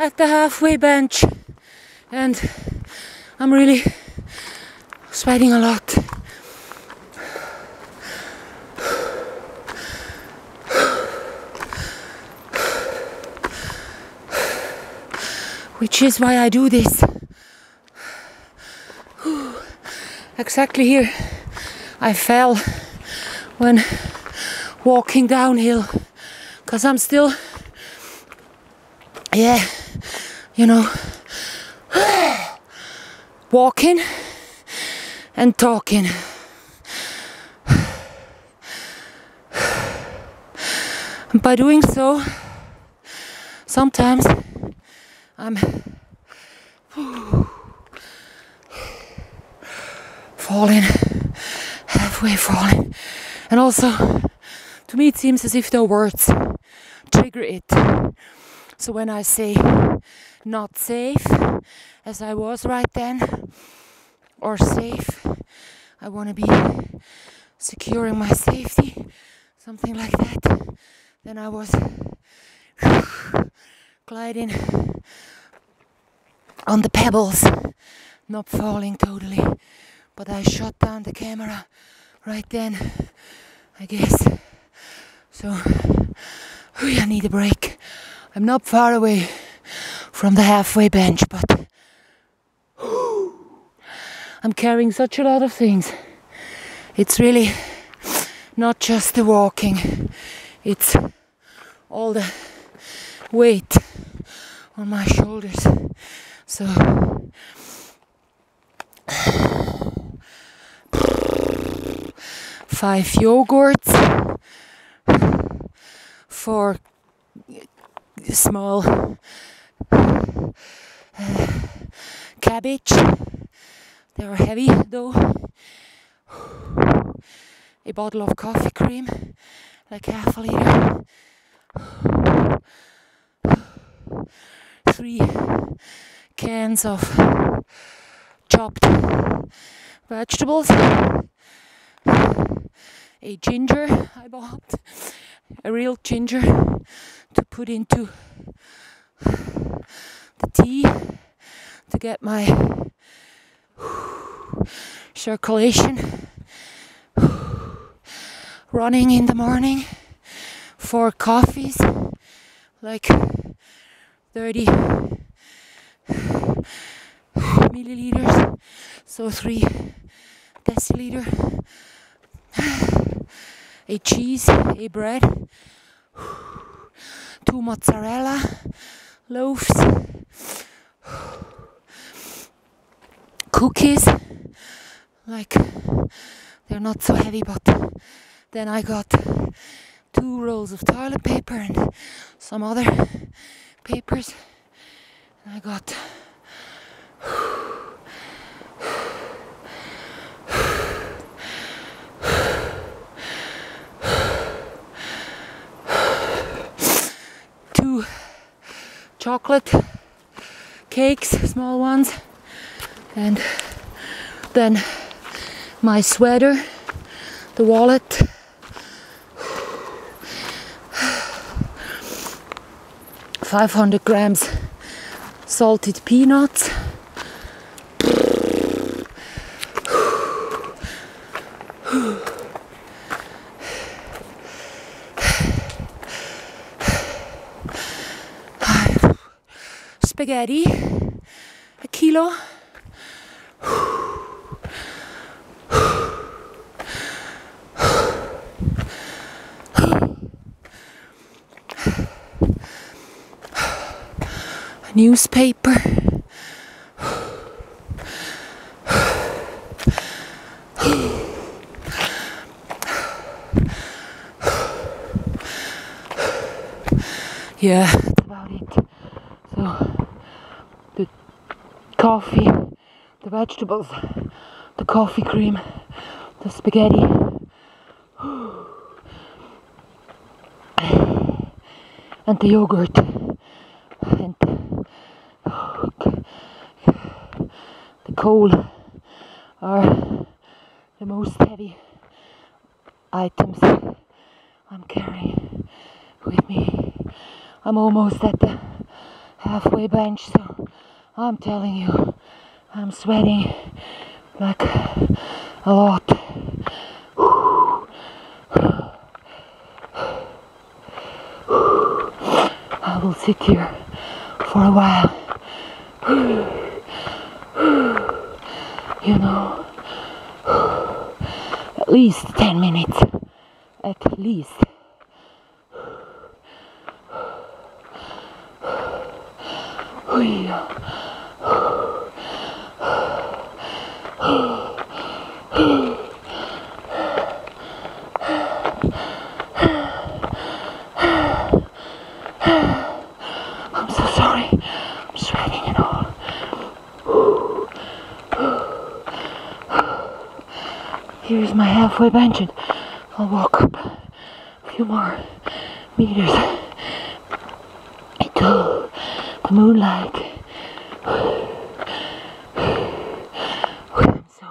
at the halfway bench and I'm really sweating a lot. Which is why I do this. Exactly here I fell when walking downhill because I'm still, yeah, you know, walking and talking. And by doing so, sometimes I'm falling, halfway falling, and also to me it seems as if the words trigger it. So when I say not safe, as I was right then, or safe, I want to be securing my safety, something like that. Then I was gliding on the pebbles, not falling totally, but I shut down the camera right then, I guess. So, I need a break. I'm not far away from the halfway bench, but I'm carrying such a lot of things. It's really not just the walking, it's all the weight on my shoulders. So five yogurts, four small cabbage. They are heavy though. A bottle of coffee cream, like half a liter. Three cans of chopped vegetables. A ginger I bought, a real ginger to put into the tea to get my circulation running in the morning for coffees like 30 milliliters so three deciliter a cheese a bread two mozzarella loaves cookies like they're not so heavy but then I got two rolls of toilet paper and some other papers. And I got two chocolate cakes, small ones, and then my sweater, the wallet. Five hundred grams salted peanuts. Spaghetti, a kilo. A newspaper. Yeah, that's about it. So, coffee, the vegetables, the coffee cream, the spaghetti. And the yogurt. And the coal are the most heavy items I'm carrying with me. I'm almost at the halfway bench, so I'm telling you, I'm sweating like a lot. I will sit here for a while. You know, at least 10 minutes. At least. I'm so sorry. I'm sweating and all. Here's my halfway bench and I'll walk up a few more meters into the moonlight. So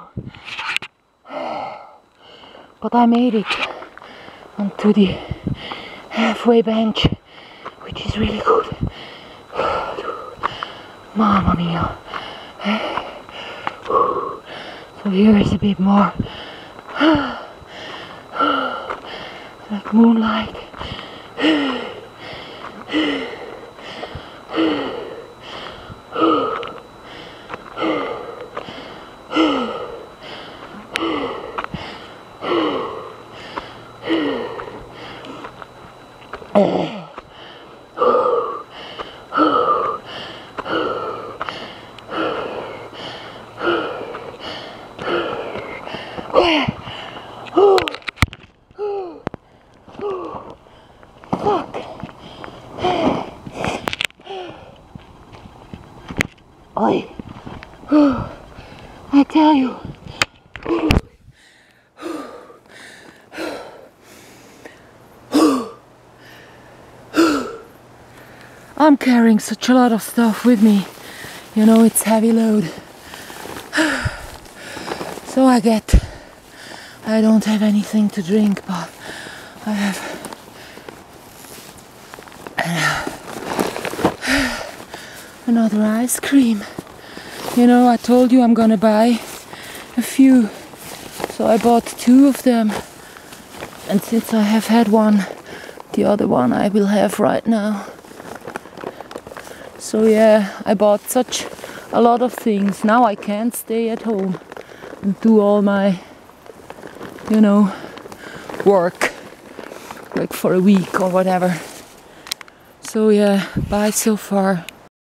but I made it onto the halfway bench, which is really good. Mamma mia. So here is a bit more like moonlight. Oi. I tell you. I'm carrying such a lot of stuff with me. You know, it's heavy load. So I get I don't have anything to drink, but I have another ice cream. You know, I told you I'm gonna buy a few, so I bought two of them. And since I have had one, the other one I will have right now. So yeah, I bought such a lot of things. Now I can't stay at home and do all my, you know, work like for a week or whatever. So yeah, bye so far.